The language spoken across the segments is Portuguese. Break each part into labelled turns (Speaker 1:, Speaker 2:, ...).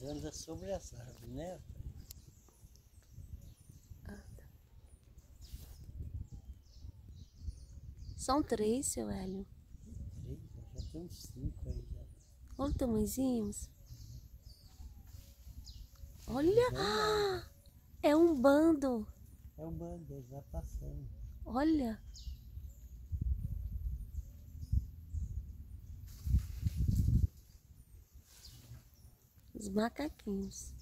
Speaker 1: Eles andam sobre as árvores, né?
Speaker 2: São três, seu Hélio.
Speaker 1: Três, já tem uns cinco aí já.
Speaker 2: Olha o tamanhozinhos. Olha! Ah, é um bando.
Speaker 1: É o bando, eles já passando.
Speaker 2: Olha. Os macaquinhos.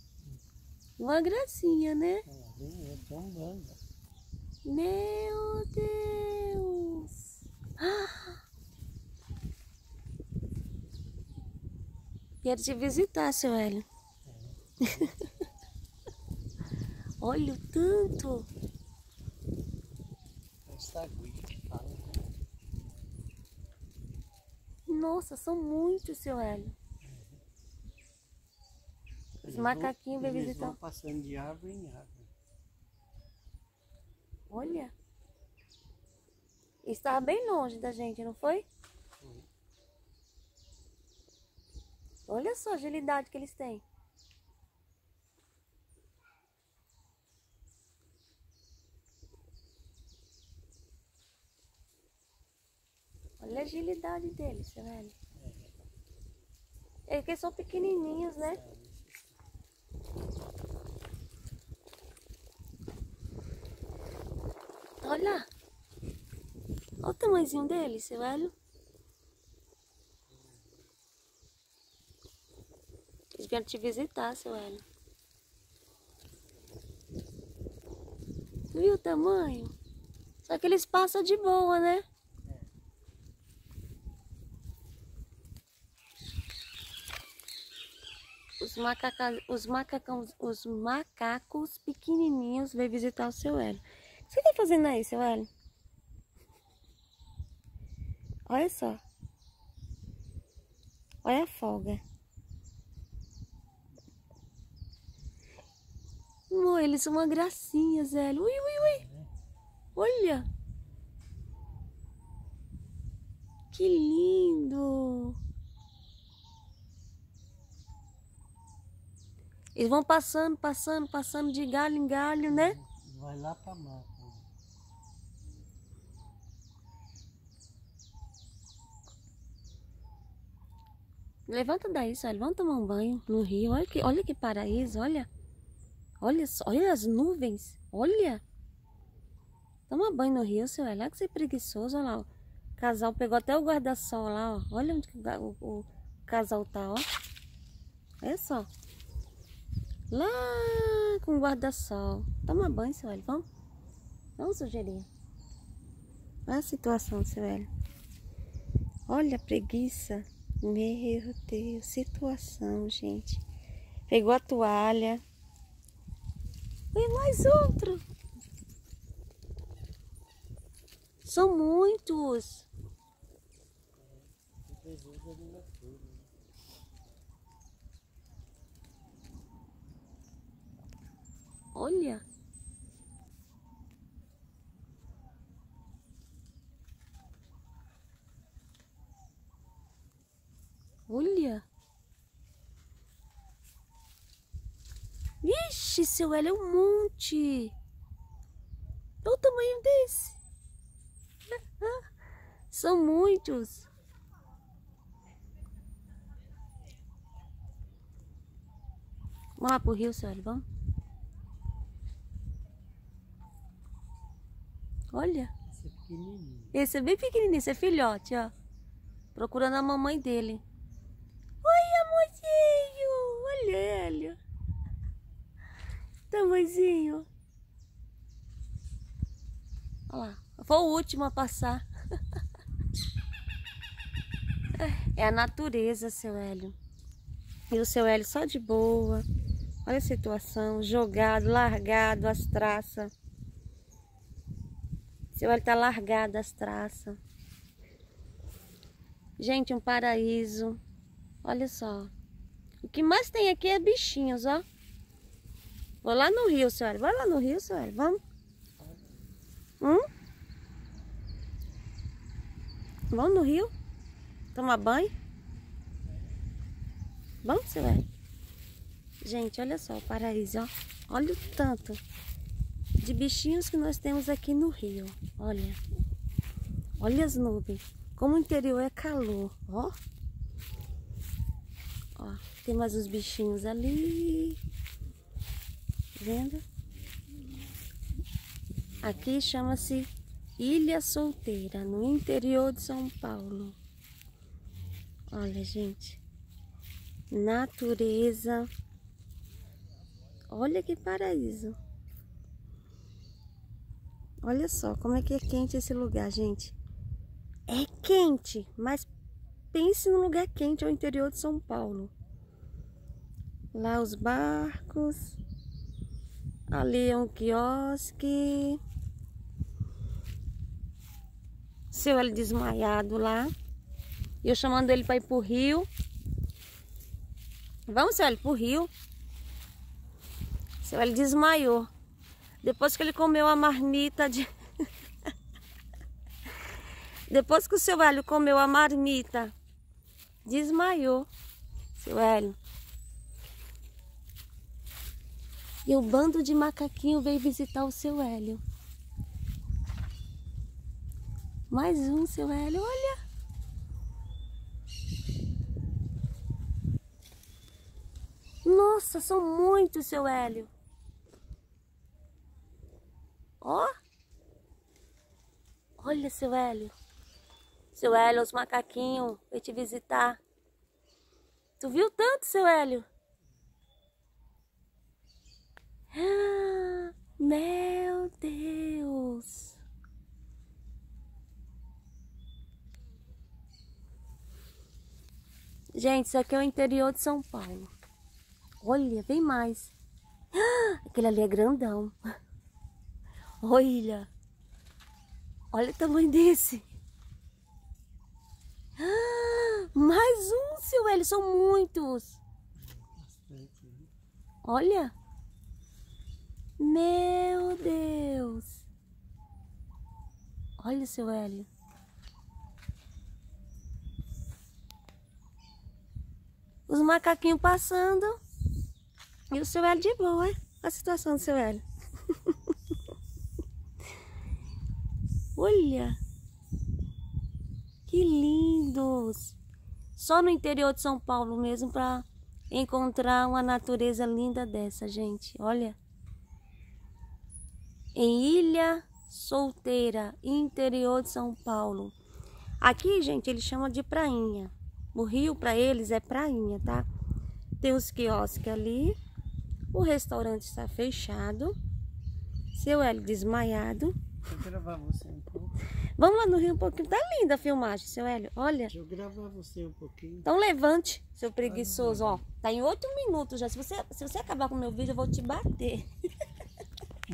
Speaker 2: Uma gracinha, né?
Speaker 1: É bando.
Speaker 2: Meu Deus! Ah! Quero te visitar, seu Hélio. Olha o tanto!
Speaker 1: É né?
Speaker 2: Nossa, são muitos, seu Hélio. Os
Speaker 1: Eles vão-
Speaker 2: macaquinhos vêm
Speaker 1: eles
Speaker 2: visitar.
Speaker 1: vão passando de árvore em árvore.
Speaker 2: Olha. Estava bem longe da gente, não foi?
Speaker 1: Foi.
Speaker 2: Olha só a agilidade que eles têm. Olha a agilidade deles, seu velho. É porque são pequenininhos, né? Olha. Olha o tamanhozinho deles, seu velho. Eles vieram te visitar, seu Hélio. Viu o tamanho? Só que eles passam de boa, né? Os, macaca, os, macacão, os macacos pequenininhos vêm visitar o seu Hélio. O que você tá fazendo aí, seu Hélio? Olha só. Olha a folga. Amor, eles são uma gracinha, Zé. Ui, ui, ui. Olha. Que lindo. Eles vão passando, passando, passando de galho em galho, né?
Speaker 1: Vai lá pra mata.
Speaker 2: Levanta daí, Célio. Vamos tomar um banho no rio. Olha que, olha que paraíso, olha. Olha só, olha as nuvens. Olha. Toma banho no rio, seu Olha que você é preguiçoso. Olha lá. O casal pegou até o guarda-sol lá, ó. Olha onde o, o- o casal tá, ó. Olha só. Lá com o guarda-sol. Toma banho, seu Hélio. Vamos? Vamos, sujeirinha. Olha a situação, seu Hélio. Olha a preguiça. Meu Deus, situação, gente. Pegou a toalha. E mais outro. São muitos. Olha. Seu Hélio, é um monte. Olha o tamanho desse. São muitos. Vamos lá pro rio, seu vamos? Olha.
Speaker 1: É.
Speaker 2: Esse é bem pequenininho, esse é filhote, ó. Procurando a mamãe dele. Oi, amorzinho! Olha ele. Tamanhozinho. Olha lá. Foi o último a passar. É a natureza, seu Hélio. E o seu Hélio só de boa. Olha a situação. Jogado, largado, as traças. Seu Hélio tá largado as traças. Gente, um paraíso. Olha só. O que mais tem aqui é bichinhos, ó. Vou lá no rio, Hélio. Vai lá no rio, Hélio. Vamos? Hum? Vamos no rio? Tomar banho? Vamos, Hélio? Gente, olha só o paraíso, ó. Olha o tanto de bichinhos que nós temos aqui no rio. Olha. Olha as nuvens. Como o interior é calor, ó. Ó, tem mais os bichinhos ali. Vendo? Aqui chama-se Ilha Solteira, no interior de São Paulo. Olha, gente. Natureza. Olha que paraíso. Olha só como é que é quente esse lugar, gente. É quente, mas pense num lugar quente ao interior de São Paulo. Lá os barcos. Ali é um quiosque. Seu ele desmaiado lá. E eu chamando ele para ir pro rio. Vamos, seu ele, pro rio. Seu ele desmaiou. Depois que ele comeu a marmita de... Depois que o seu Hélio comeu a marmita, desmaiou, seu Hélio. E o bando de macaquinho veio visitar o seu Hélio. Mais um, seu Hélio, olha. Nossa, são muitos, seu Hélio. Ó. Olha, seu Hélio. Seu Hélio, os macaquinhos veio te visitar. Tu viu tanto, seu Hélio? Ah, meu Deus. Gente, isso aqui é o interior de São Paulo. Olha, vem mais. Ah, aquele ali é grandão. Olha. Olha o tamanho desse. Ah, mais um, seu Hélio. São muitos.
Speaker 1: Né?
Speaker 2: Olha. Meu Deus. Olha, seu Hélio. Os macaquinhos passando. E o seu Hélio de boa, hein? A situação do seu Hélio. Olha. Que lindos. Só no interior de São Paulo mesmo para encontrar uma natureza linda dessa, gente. Olha. Em Ilha Solteira, interior de São Paulo. Aqui, gente, eles chamam de prainha. O rio para eles é prainha, tá? Tem os quiosques ali. O restaurante está fechado. Seu Hélio desmaiado.
Speaker 1: Vou gravar você um pouco.
Speaker 2: Vamos lá no rio um pouquinho. Tá linda a filmagem, seu Hélio. Olha.
Speaker 1: Deixa eu gravar você um pouquinho.
Speaker 2: Então levante, seu preguiçoso, ó. Tá em oito minutos já. Se você, se você acabar com o meu vídeo, eu vou te bater.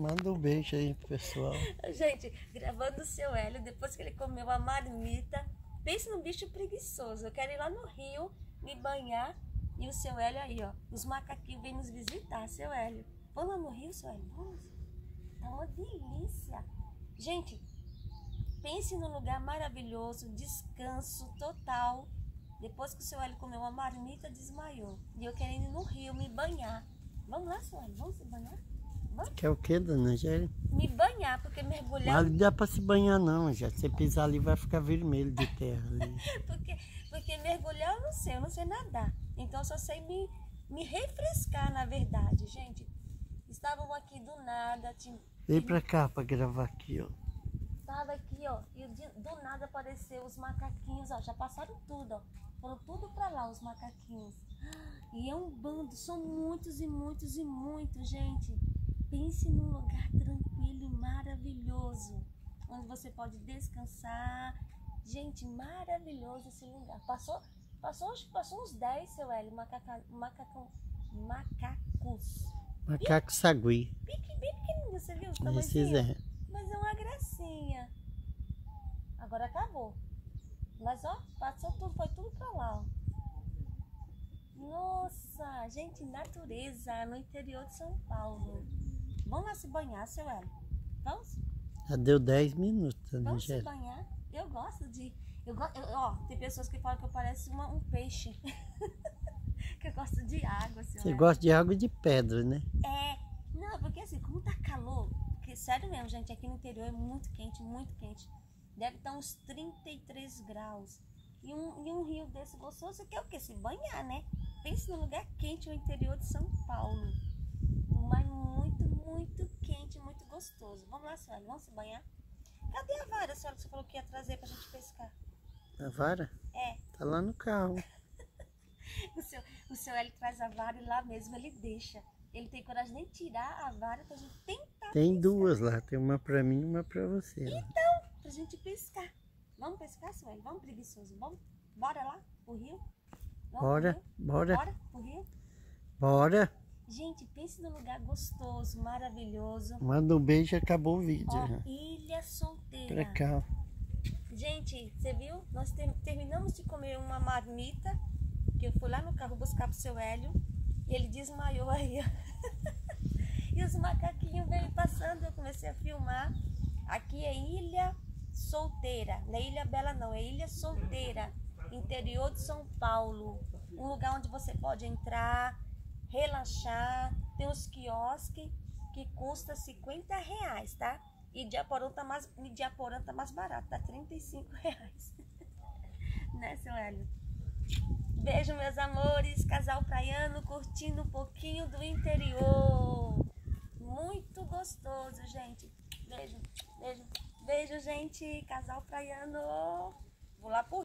Speaker 1: Manda um beijo aí pro pessoal.
Speaker 2: Gente, gravando o seu Hélio depois que ele comeu a marmita. Pense num bicho preguiçoso. Eu quero ir lá no rio me banhar. E o seu Hélio aí, ó. Os macaquinhos vêm nos visitar, seu Hélio. Vamos lá no rio, seu Hélio? Tá uma delícia. Gente, pense num lugar maravilhoso, descanso total. Depois que o seu Hélio comeu uma marmita, desmaiou. E eu querendo ir no rio me banhar. Vamos lá, seu Hélio? Vamos se banhar?
Speaker 1: Quer o que, dona Gélia?
Speaker 2: Me banhar, porque mergulhar.
Speaker 1: Mas não dá pra se banhar não, já. Se você pisar ali vai ficar vermelho de terra.
Speaker 2: Porque, porque mergulhar eu não sei, eu não sei nadar. Então eu só sei me, me refrescar, na verdade, gente. Estavam aqui do nada, tinha,
Speaker 1: Vem pra cá pra gravar aqui, ó.
Speaker 2: Tava aqui, ó, e do nada apareceu os macaquinhos, ó, já passaram tudo, ó. Foram tudo pra lá, os macaquinhos. E é um bando, são muitos e muitos e muitos, gente. Pense num lugar tranquilo e maravilhoso, onde você pode descansar. Gente, maravilhoso esse lugar. Passou, passou, passou uns 10, seu Hélio, macaca, macacão, macacos.
Speaker 1: Macaco sagui.
Speaker 2: Bem pequenininho, você viu
Speaker 1: Esses é.
Speaker 2: Mas é uma gracinha. Agora acabou. Mas ó, passou tudo, foi tudo pra lá, ó. Nossa, gente, natureza no interior de São Paulo. Vamos lá se banhar, seu Hélio? Vamos?
Speaker 1: Já deu 10 minutos, dona
Speaker 2: Vamos se banhar? Eu gosto de. Eu go... eu- ó, tem pessoas que falam que eu pareço uma- um peixe. que eu gosto de água, seu
Speaker 1: Você
Speaker 2: Hélio.
Speaker 1: gosta de água de pedra, né?
Speaker 2: É, não, porque assim, como tá calor, porque sério mesmo, gente, aqui no interior é muito quente, muito quente. Deve estar uns 33 graus. E um, e um rio desse gostoso, você quer o quê? Se banhar, né? Pense no lugar quente, o interior de São Paulo. Mas muito, quente, muito gostoso. Vamos lá, senhora, vamos se banhar? Cadê a vara, senhora, que você falou que ia trazer pra gente pescar?
Speaker 1: A vara
Speaker 2: É,
Speaker 1: tá lá no carro.
Speaker 2: o seu, o seu Hélio traz a vara e lá mesmo ele deixa. Ele tem coragem nem tirar a vara pra gente tentar
Speaker 1: Tem
Speaker 2: pescar.
Speaker 1: duas lá, tem uma pra mim e uma pra você.
Speaker 2: pra gente pescar. Vamos pescar, Sueli? Vamos, preguiçoso? Vamos? Bora lá pro rio? Vamos
Speaker 1: Bora,
Speaker 2: pro rio?
Speaker 1: bora,
Speaker 2: Bora pro rio?
Speaker 1: bora.
Speaker 2: Gente, pense num lugar gostoso, maravilhoso.
Speaker 1: Manda um beijo e acabou o vídeo.
Speaker 2: Ó,
Speaker 1: já.
Speaker 2: Ilha
Speaker 1: Pra
Speaker 2: Solteira.
Speaker 1: cá. ó.
Speaker 2: Gente, você viu? Nós ter- terminamos de comer uma marmita que eu fui lá no carro buscar pro seu Hélio e ele desmaiou aí. e os macaquinhos veio passando, eu comecei a filmar. Aqui é Ilha Solteira, não é Ilha Bela não, é Ilha Solteira, interior de São Paulo. Um lugar onde você pode entrar, relaxar, tem uns quiosques que custa 50 reais, tá? E Diaporã tá mais, Diaporã tá mais barato, tá 35 reais. né, seu Hélio? Beijo, meus amores. Casal praiano curtindo um pouquinho do interior. Muito gostoso, gente. Beijo, beijo, beijo, gente. Casal praiano. Vou lá pro